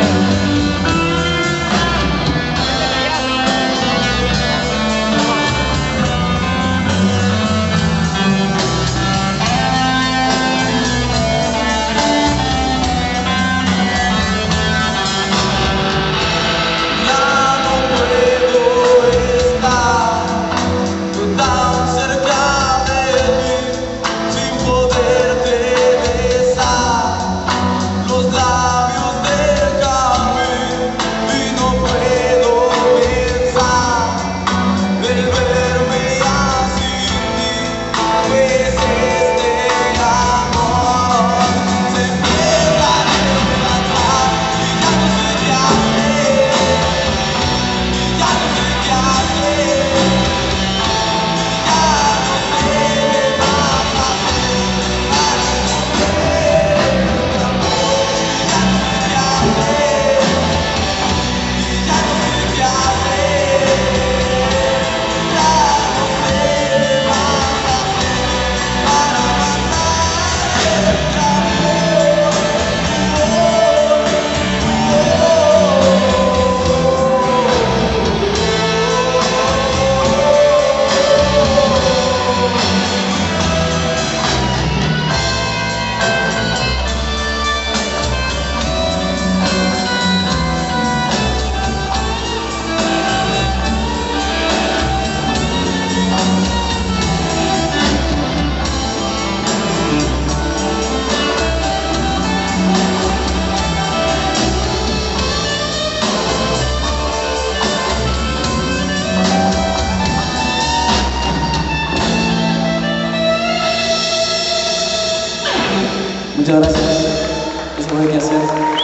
Yeah. away. Muchas gracias. Eso fue que hacer.